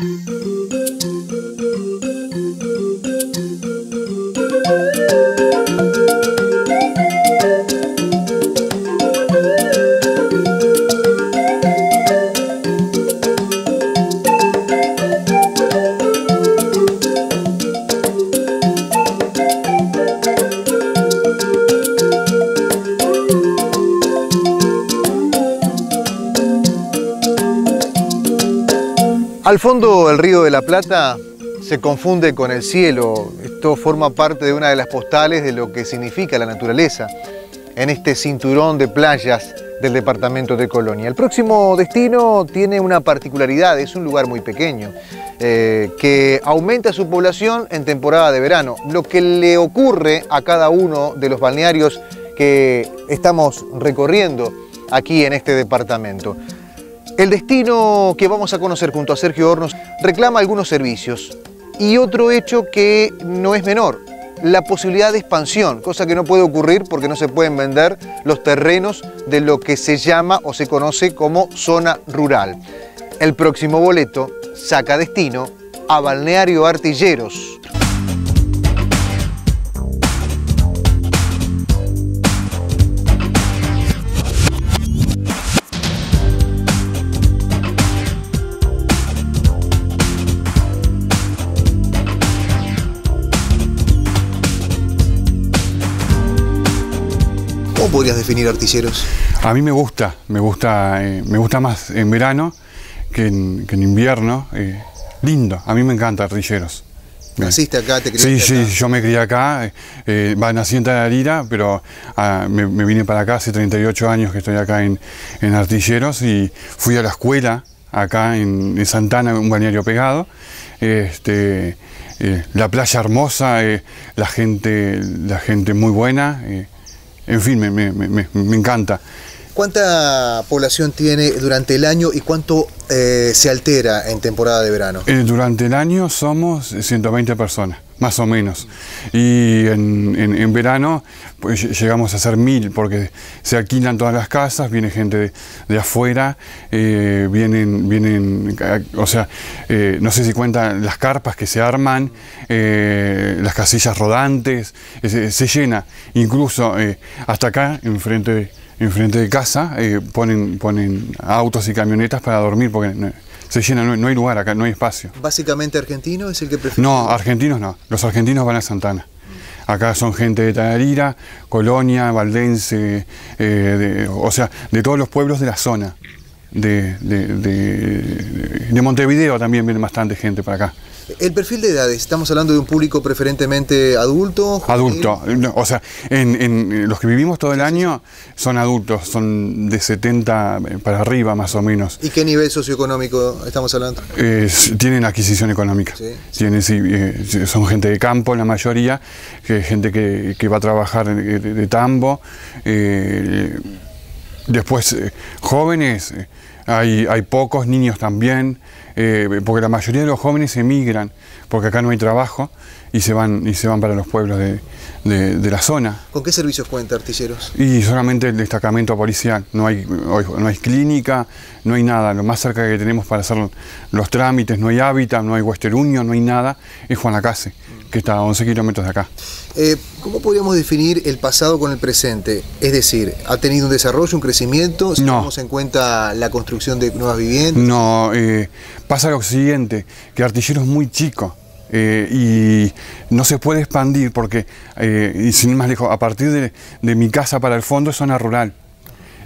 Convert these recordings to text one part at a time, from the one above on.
Música Al fondo el río de la Plata se confunde con el cielo. Esto forma parte de una de las postales de lo que significa la naturaleza en este cinturón de playas del departamento de Colonia. El próximo destino tiene una particularidad, es un lugar muy pequeño, eh, que aumenta su población en temporada de verano. Lo que le ocurre a cada uno de los balnearios que estamos recorriendo aquí en este departamento. El destino que vamos a conocer junto a Sergio Hornos reclama algunos servicios y otro hecho que no es menor, la posibilidad de expansión, cosa que no puede ocurrir porque no se pueden vender los terrenos de lo que se llama o se conoce como zona rural. El próximo boleto saca destino a Balneario Artilleros. ¿Cómo podrías definir artilleros? A mí me gusta, me gusta, eh, me gusta más en verano que en, que en invierno. eh, lindo, a mí me encanta artilleros. ¿Naciste acá? ¿Te Sí, criaste sí, acá? yo me crié acá, eh, eh, va, nací en Tararira, pero ah, me, me vine para acá hace 38 años que estoy acá en, en Artilleros y fui a la escuela acá en, en Santana, un balneario pegado. Este, eh, la playa hermosa, eh, la, gente, la gente muy buena, en fin, me, me- me- me encanta. ¿Cuánta población tiene durante el año y cuánto eh, se altera en temporada de verano? Eh, durante el año somos 120 personas, más o menos. Y en, en- en verano pues, ll- llegamos a ser mil, porque se alquilan todas las casas, viene gente de, de afuera, eh, vienen, vienen, o sea, eh, no sé si cuentan las carpas que se arman, eh, las casillas rodantes, se, se llena. Incluso hasta acá, enfrente enfrente de casa ponen, ponen autos y camionetas para dormir porque se llena, no, no hay lugar acá, no hay espacio. ¿Básicamente argentino es el que prefiere? No, argentinos no, los argentinos van a Santana. Acá son gente de Tararira, Colonia, Valdense, eh, de- o sea, de todos los pueblos de la zona. De, de- de- de Montevideo también viene bastante gente para acá. El perfil de edades, estamos hablando de un público preferentemente adulto. Adulto, o sea, en, en- los que vivimos todo el año son adultos, son de 70 para arriba más o menos. ¿Y qué nivel socioeconómico estamos hablando? Eh, tienen adquisición económica. Sí. Tienen, sí, eh, son gente de campo, la mayoría, gente que, que va a trabajar de tambo. eh, después, eh, jóvenes, eh, hay, hay pocos, niños también, eh, porque la mayoría de los jóvenes emigran, porque acá no hay trabajo y se van, y se van para los pueblos de, de- de la zona. ¿Con qué servicios cuenta Artilleros? Y solamente el destacamento policial, no hay, no hay clínica, no hay nada. Lo más cerca que tenemos para hacer los trámites, no hay hábitat, no hay Western Union, no hay nada, es Juan Lacase, que está a 11 kilómetros de acá. Eh, ¿Cómo podríamos definir el pasado con el presente? Es decir, ¿ha tenido un desarrollo, un crecimiento? Si No. tenemos en cuenta la construcción de nuevas viviendas. No, eh, pasa lo siguiente, que Artillero es muy chico. eh, y no se puede expandir porque, eh, y sin más lejos, a partir de, de mi casa para el fondo es zona rural.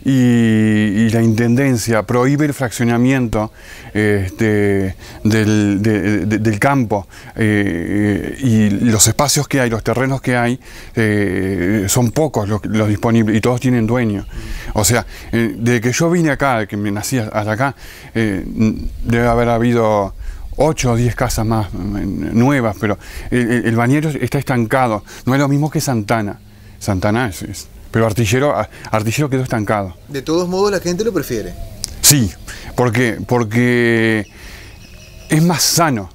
Y, y la Intendencia prohíbe el fraccionamiento este, del, de- de- del campo eh, y los espacios que hay, los terrenos que hay, eh, son pocos los, los disponibles y todos tienen dueño. O sea, eh, desde que yo vine acá, que me nací hasta acá, debe haber habido 8 o 10 casas más mm, nuevas, pero el, el- el bañero está estancado. No es lo mismo que Santana. Santana es, es- pero Artillero, Artillero quedó estancado. De todos modos, la gente lo prefiere. Sí, porque, porque es más sano.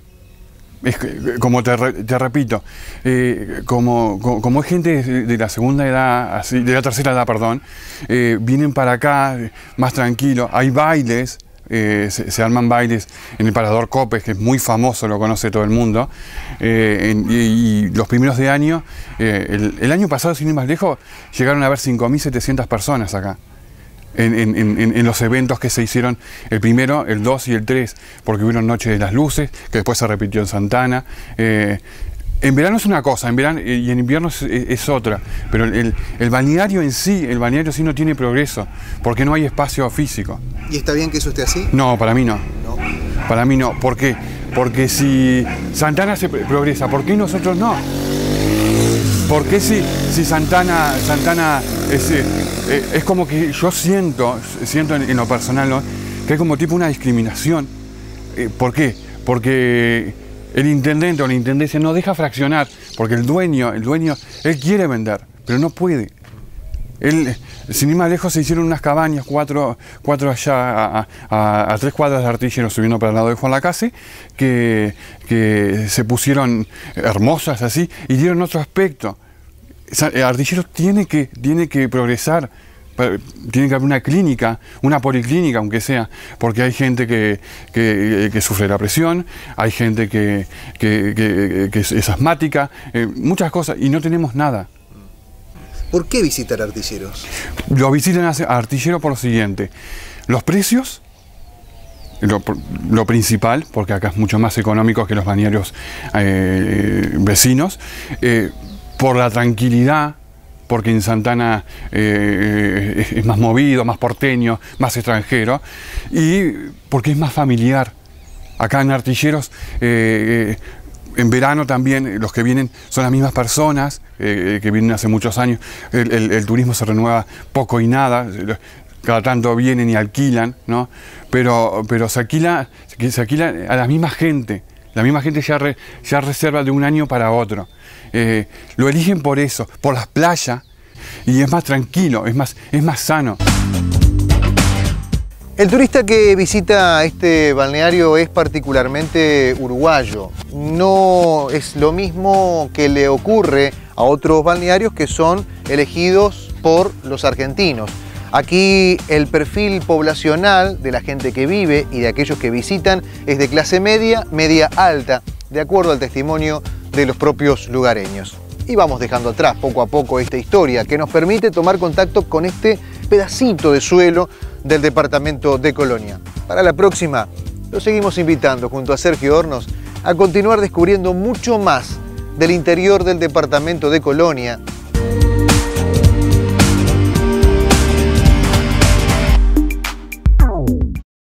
Es que, como te, te repito, eh, como, co- como, es gente de, la segunda edad, así, de la tercera edad, perdón, eh, vienen para acá más tranquilos, hay bailes, eh, se, arman bailes en el Parador Copes, que es muy famoso, lo conoce todo el mundo. Eh, y, los primeros de año, el, el, año pasado, sin ir más lejos, llegaron a haber 5.700 personas acá en, los eventos que se hicieron el primero, el 2 y el 3, porque hubieron Noche de las Luces, que después se repitió en Santana. Eh, en verano es una cosa, en verano y en invierno es, otra, pero el, balneario en sí, el balneario sí no tiene progreso, porque no hay espacio físico. ¿Y está bien que eso esté así? No, para mí no. no. Para mí no. ¿Por qué? Porque si Santana se progresa, ¿por qué nosotros no? ¿Por qué si, si Santana, Santana es, eh, eh, es, como que yo siento, siento en, lo personal, que hay como tipo una discriminación? Eh, ¿Por qué? Porque el intendente o la intendencia no deja fraccionar, porque el dueño, el dueño, él quiere vender, pero no puede. Él, sin ir más lejos, se hicieron unas cabañas, cuatro, cuatro allá a, tres cuadras de artilleros subiendo para el lado de Juan Lacase, que, que se pusieron hermosas así y dieron otro aspecto. Artilleros tiene que, tiene que progresar, tiene que haber una clínica, una policlínica, aunque sea, porque hay gente que, que, sufre la presión, hay gente que, es, asmática, eh, muchas cosas, y no tenemos nada. ¿Por qué visitar artilleros? Lo visitan a artilleros por lo siguiente. Los precios, lo, principal, porque acá es mucho más económico que los bañarios eh, vecinos, eh, por la tranquilidad, porque en Santana eh, es más movido, más porteño, más extranjero, y porque es más familiar. Acá en Artilleros en verano también los que vienen son las mismas personas eh, que vienen hace muchos años. El, turismo se renueva poco y nada, cada tanto vienen y alquilan, ¿no? Pero, pero se, alquila, se alquila a la misma gente. La misma gente ya, ya reserva de un año para otro. Eh, lo eligen por eso, por las playas, y es más tranquilo, es más, es más sano. El turista que visita este balneario es particularmente uruguayo. No es lo mismo que le ocurre a otros balnearios que son elegidos por los argentinos. Aquí el perfil poblacional de la gente que vive y de aquellos que visitan es de clase media, media alta, de acuerdo al testimonio de los propios lugareños. Y vamos dejando atrás poco a poco esta historia que nos permite tomar contacto con este pedacito de suelo del departamento de Colonia. Para la próxima, lo seguimos invitando junto a Sergio Hornos a continuar descubriendo mucho más del interior del departamento de Colonia